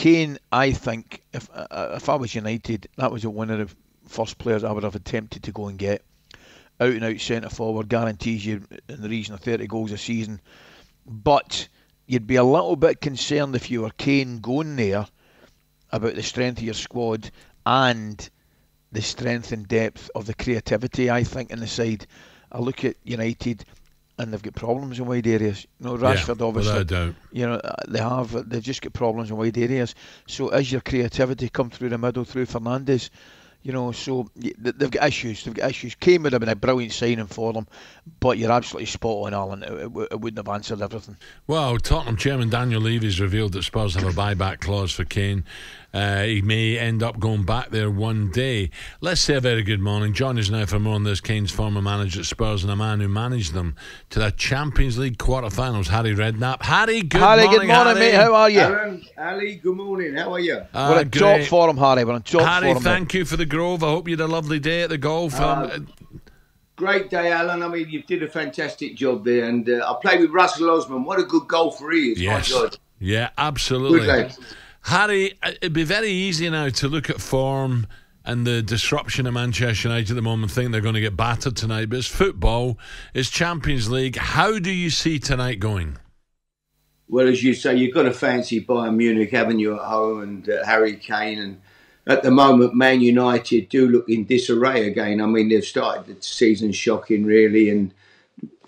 Kane, I think, if uh, if I was United, that was one of the first players I would have attempted to go and get. Out and out centre forward guarantees you in the region of 30 goals a season. But you'd be a little bit concerned if you were Kane going there about the strength of your squad and the strength and depth of the creativity, I think, in the side. I look at United and they've got problems in wide areas. You know, Rashford yeah, obviously. You know, uh, they have. They've just got problems in wide areas. So as your creativity come through the middle through Fernandes, you know, so they've got issues. They've got issues. Kane would have been a brilliant signing for them, but you're absolutely spot on, Alan. It, it, it wouldn't have answered everything. Well, Tottenham chairman Daniel Levy has revealed that Spurs have a buyback clause for Kane. Uh, he may end up going back there one day. Let's say a very good morning. John is now for more on this. Kane's former manager at Spurs and a man who managed them to the Champions League quarter-finals. Harry Redknapp. Harry, good Harry, morning. good morning, Harry. mate. How are you? Alan, Ali, good morning. How are you? Uh, We're on top form, Harry. We're on top Harry, form. thank you for the Grove. I hope you had a lovely day at the golf. Uh, Um, Great day, Alan. I mean, you did a fantastic job there, and uh, I played with Russell Osman. What a good golfer he is! yes. My God. Yeah, absolutely. Harry, uh, it'd be very easy now to look at form and the disruption of Manchester United at the moment, think they're going to get battered tonight. But it's football, it's Champions League. How do you see tonight going? Well, as you say, you've got to fancy Bayern Munich, haven't you, at home, and uh, Harry Kane. And at the moment, Man United do look in disarray again. I mean, they've started the season shocking, really, and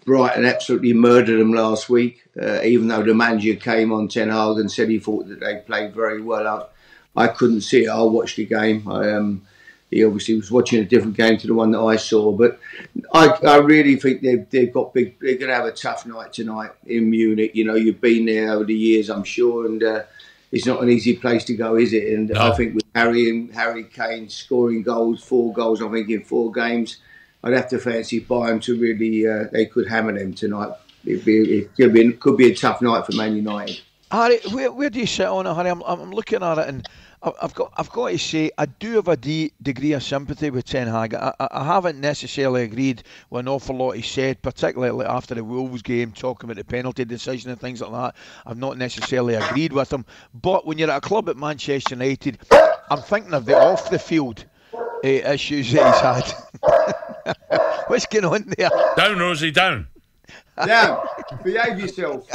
Brighton absolutely murdered them last week. Uh, even though the manager came on Ten Hag and said he thought that they played very well, I, I couldn't see it. I watched the game. I, um, he obviously was watching a different game to the one that I saw, but I, I really think they've, they've got big. They're going to have a tough night tonight in Munich. You know, you've been there over the years, I'm sure, and uh, it's not an easy place to go, is it? And No. I think with Harry and Harry Kane scoring goals, four goals, I think in four games, I'd have to fancy Bayern to really. Uh, they could hammer them tonight. It'd be, it could be, could be a tough night for Man United. Harry, where, where do you sit on it, Harry? I'm, I'm looking at it and I've got I've got to say I do have a de- degree of sympathy with Ten Hag. I, I I haven't necessarily agreed with an awful lot he said, particularly after the Wolves game, talking about the penalty decision and things like that. I've not necessarily agreed with him. But when you're at a club at Manchester United, I'm thinking of the off the field uh, issues that he's had. What's going on there? Down, Rosie, down. Now, behave yourself.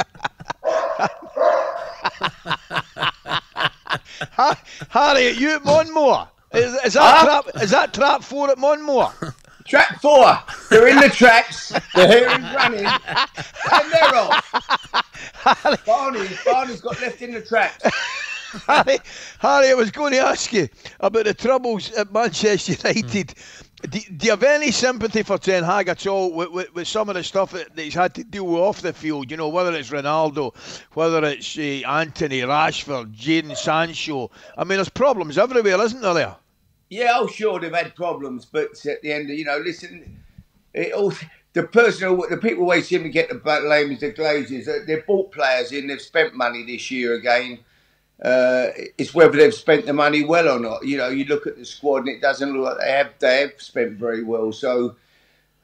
Ha- Harry, you at Monmore? Is, is that trap? Is that trap four at Monmore? Trap four. They're in the tracks. The hare is running. And they're off. Barney, Barney's got left in the tracks. Harry, Harry, I was going to ask you about the troubles at Manchester United. Do, do you have any sympathy for Ten Hag at all with, with, with some of the stuff that, he's had to deal with off the field? You know, whether it's Ronaldo, whether it's uh, Antony, Rashford, Jadon Sancho. I mean, there's problems everywhere, isn't there? There. Yeah, oh, sure, they've had problems, but at the end, you know, listen, it all, the person, the people always seem to get the blame is the Glazers. They- They've bought players in, they've spent money this year again. Uh, it's whether they've spent the money well or not. You know, you look at the squad and it doesn't look like they have. They have spent very well. So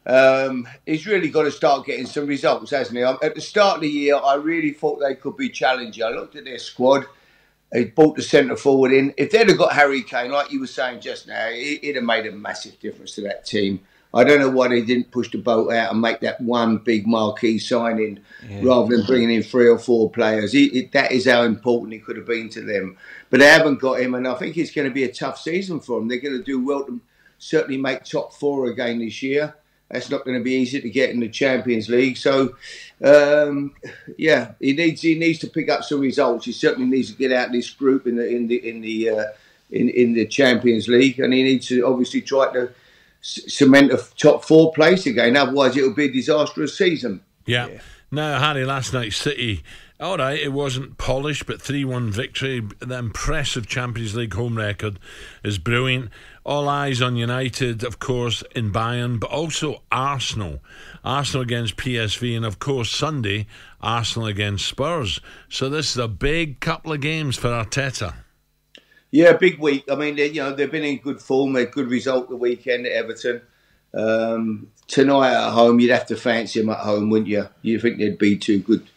um, he's really got to start getting some results, hasn't he? Um, At the start of the year, I really thought they could be challenging. I looked at their squad. They brought the centre forward in. If they'd have got Harry Kane, like you were saying just now, it, it'd have made a massive difference to that team. I don't know why they didn't push the boat out and make that one big marquee signing rather than bringing in three or four players. He, it, that is how important he could have been to them. But they haven't got him, and I think it's going to be a tough season for them. They're going to do well to certainly make top four again this year. That's not going to be easy to get in the Champions League. So, um, yeah, he needs he needs to pick up some results. He certainly needs to get out of this group in the in the in the uh, in in the Champions League, and he needs to obviously try to cement a top four place again. Otherwise, it'll be a disastrous season. Yeah. Now, Harry, last night, City, all right, it wasn't polished, but 3 1 victory. The impressive Champions League home record is brilliant. All eyes on United, of course, in Bayern, but also Arsenal. Arsenal against PSV, and of course, Sunday, Arsenal against Spurs. So this is a big couple of games for Arteta. Yeah, big week. I mean, they, you know, they've been in good form. They good result the weekend at Everton. Um, tonight at home, you'd have to fancy them at home, wouldn't you? You think they'd be too good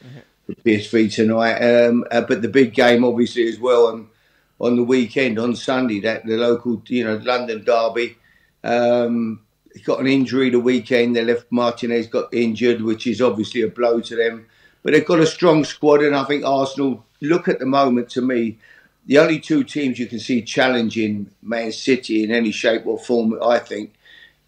for PSV tonight. Um, uh, but the big game, obviously, as well. And on the weekend on Sunday. That the local, you know, London derby. Um, got an injury the weekend. They left Martinez got injured, which is obviously a blow to them. But they've got a strong squad, and I think Arsenal look at the moment to me. The only two teams you can see challenging Man City in any shape or form, I think,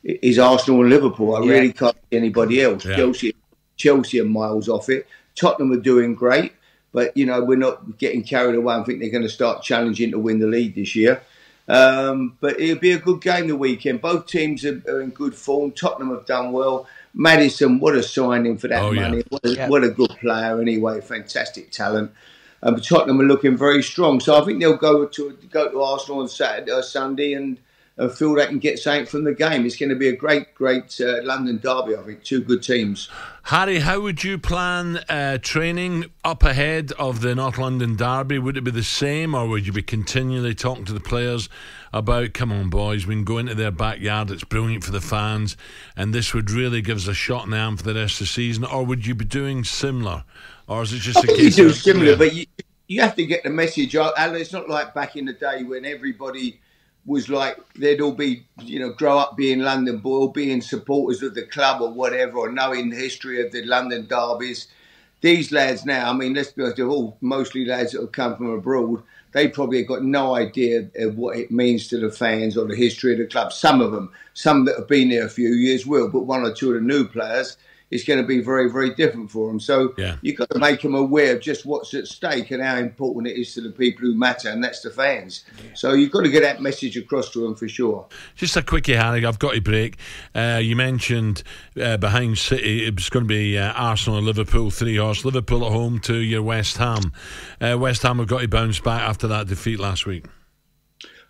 is Arsenal and Liverpool. I yeah. really can't see anybody else. Yeah. Chelsea, Chelsea are miles off it. Tottenham are doing great, but you know we're not getting carried away. I think they're going to start challenging to win the league this year. Um, but it'll be a good game the weekend. Both teams are, are, in good form. Tottenham have done well. Maddison, what a signing for that oh, money. Yeah. What, a, what, a, good player anyway. Fantastic talent. Um, Tottenham are looking very strong. So I think they'll go to go to Arsenal on Saturday or uh, Sunday and and feel they can get something from the game. It's going to be a great, great uh, London derby. I think two good teams. Harry, how would you plan uh, training up ahead of the North London derby? Would it be the same, or would you be continually talking to the players about, "Come on, boys, we can go into their backyard. It's brilliant for the fans, and this would really give us a shot in the arm for the rest of the season"? Or would you be doing similar, or is it just I a case you do of, similar, yeah. but you, you have to get the message out. It's not like back in the day when everybody was like they'd all be, you know, grow up being London boy, being supporters of the club or whatever, or knowing the history of the London derbies. These lads now, I mean, let's be honest, they're all mostly lads that have come from abroad. They probably have got no idea of what it means to the fans or the history of the club. Some of them, some that have been there a few years will, but one or two of the new players, it's going to be very, very different for them. So yeah. you've got to make them aware of just what's at stake and how important it is to the people who matter, and that's the fans. Yeah. So you've got to get that message across to them for sure. Just a quickie, Harry, I've got to break. Uh, you mentioned uh, behind City, it's going to be uh, Arsenal and Liverpool, three horse. Liverpool at home to your West Ham. Uh, West Ham have got to bounce back after that defeat last week.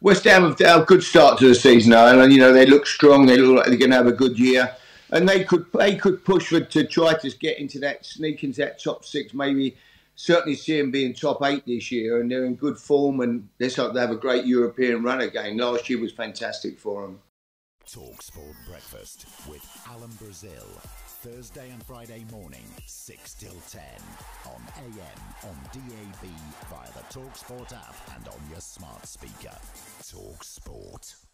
West Ham have had a good start to the season, and you know they look strong. They look like they're going to have a good year and they could they could push for to try to get into that sneak into that top six, maybe certainly see them being top eight this year, and they're in good form, and let's hope they have a great European run again. Last year was fantastic for them. talkSPORT Breakfast with Alan Brazil. Thursday and Friday morning, 6 till 10. On AM, on DAB, via the talkSPORT app, and on your smart speaker. talkSPORT.